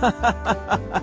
哈哈哈哈哈哈。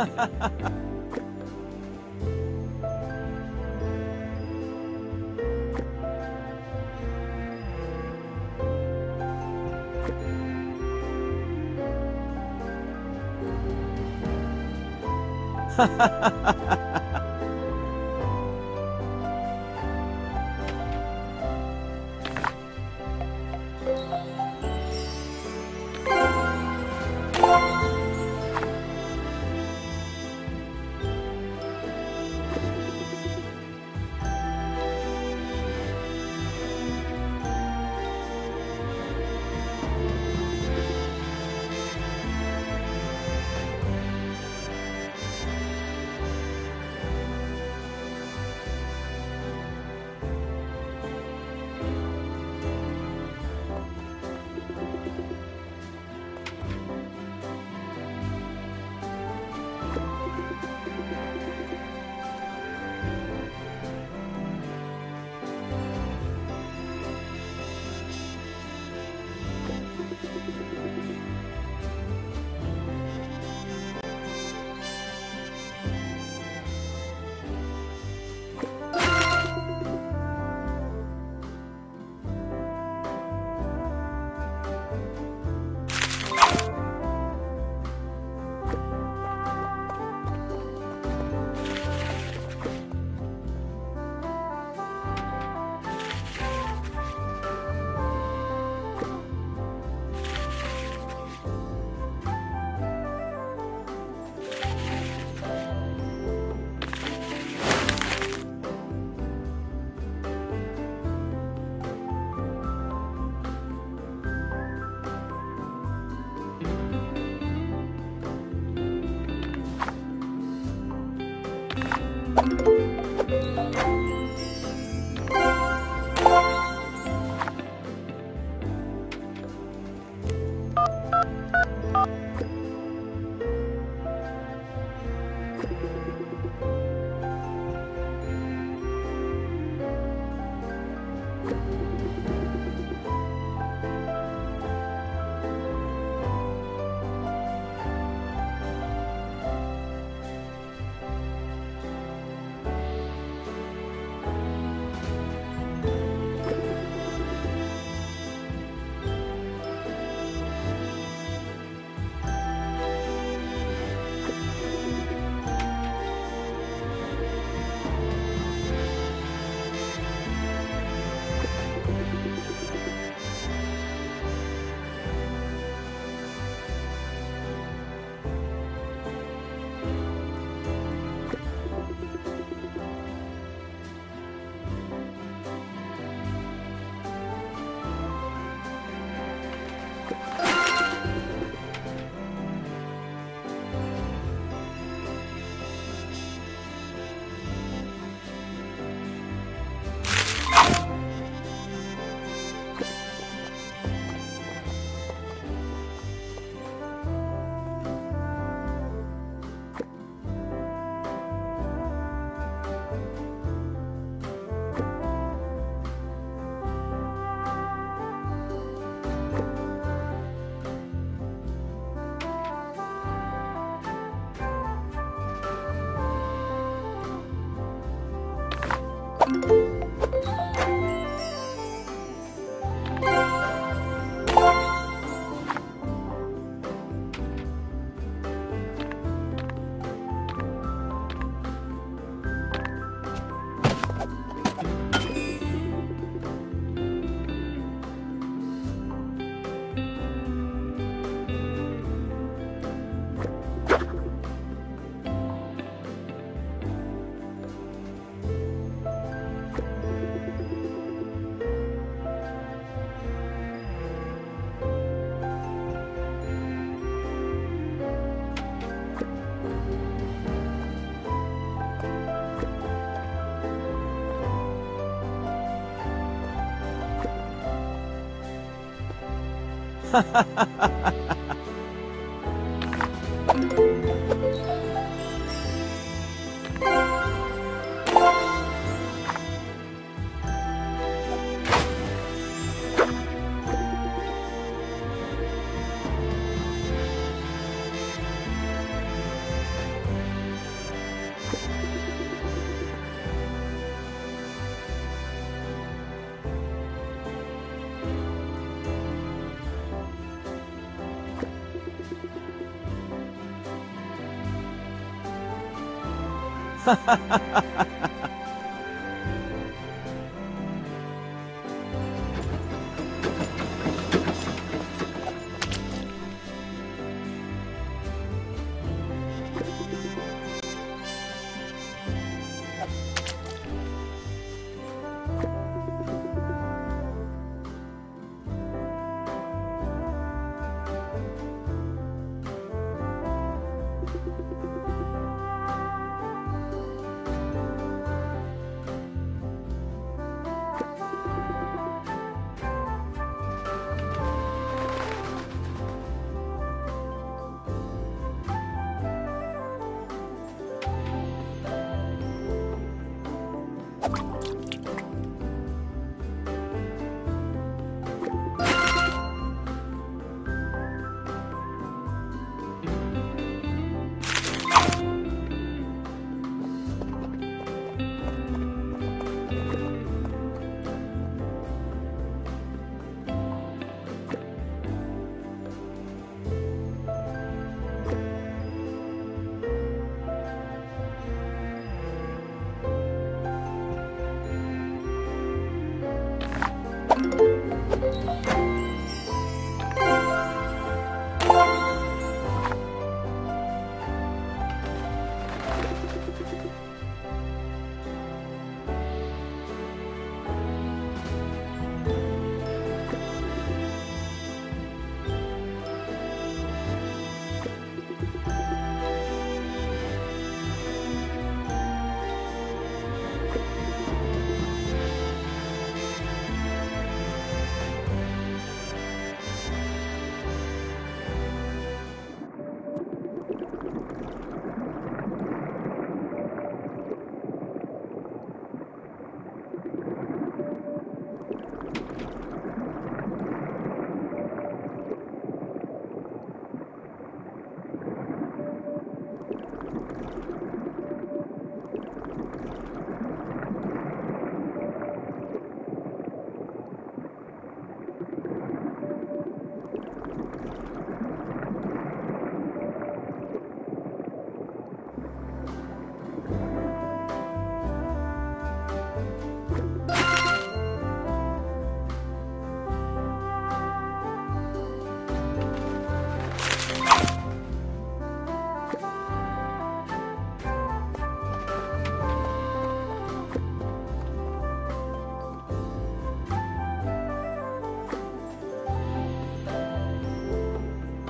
ハハハハ哈哈哈哈哈哈哈哈哈哈哈哈。